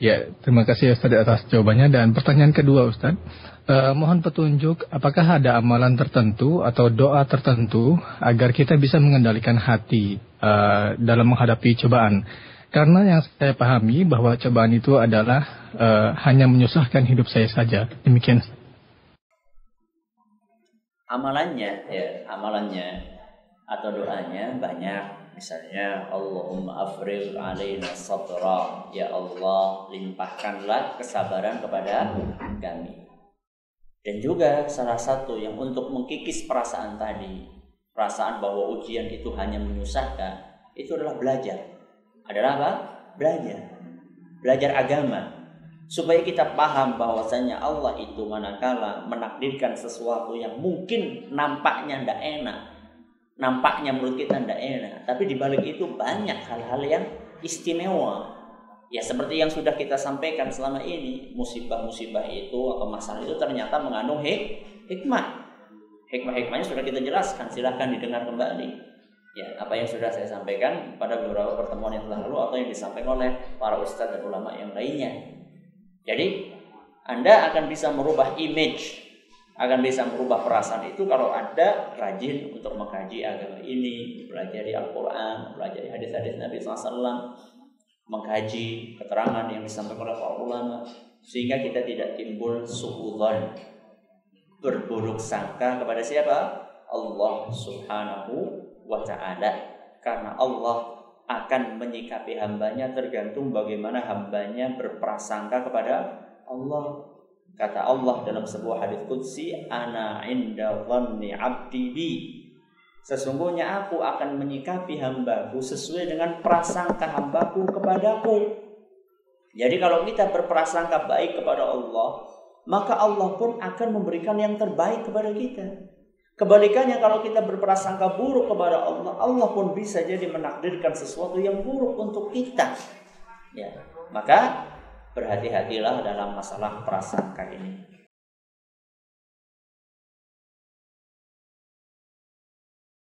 Ya, terima kasih Ustaz atas jawabannya dan pertanyaan kedua Ustaz. Uh, mohon petunjuk apakah ada amalan tertentu atau doa tertentu agar kita bisa mengendalikan hati uh, dalam menghadapi cobaan. Karena yang saya pahami bahwa cobaan itu adalah uh, hanya menyusahkan hidup saya saja. Demikian. Amalannya ya, amalannya atau doanya banyak Misalnya Allahumma afril alaina sabra. Ya Allah, limpahkanlah kesabaran kepada kami. Dan juga salah satu yang untuk mengkikis perasaan tadi, perasaan bahwa ujian itu hanya menyusahkan, itu adalah belajar. Adalah apa? Belajar. Belajar agama. Supaya kita paham bahwasanya Allah itu manakala menakdirkan sesuatu yang mungkin nampaknya tidak enak, nampaknya menurut kita tidak enak, tapi di balik itu banyak hal-hal yang istimewa. Ya seperti yang sudah kita sampaikan selama ini, musibah-musibah itu atau masalah itu ternyata mengandung hik hikmah. Hikmah-hikmahnya sudah kita jelaskan, silahkan didengar kembali. Ya, apa yang sudah saya sampaikan pada beberapa pertemuan yang telah lalu atau yang disampaikan oleh para ustadz dan ulama yang lainnya. Jadi, Anda akan bisa merubah image akan bisa merubah perasaan itu kalau ada rajin untuk mengkaji agama ini, mempelajari Al-Quran, mempelajari hadis-hadis Nabi SAW, mengkaji keterangan yang disampaikan oleh para ulama, sehingga kita tidak timbul suudzon, berburuk sangka kepada siapa? Allah Subhanahu wa Ta'ala. Karena Allah akan menyikapi hambanya tergantung bagaimana hambanya berprasangka kepada Allah Kata Allah dalam sebuah hadis qudsi, "Ana inda dhanni 'abdi bi." Sesungguhnya aku akan menyikapi hambaku sesuai dengan prasangka hambaku kepadaku. Jadi kalau kita berprasangka baik kepada Allah, maka Allah pun akan memberikan yang terbaik kepada kita. Kebalikannya kalau kita berprasangka buruk kepada Allah, Allah pun bisa jadi menakdirkan sesuatu yang buruk untuk kita. Ya, maka berhati-hatilah dalam masalah prasangka ini.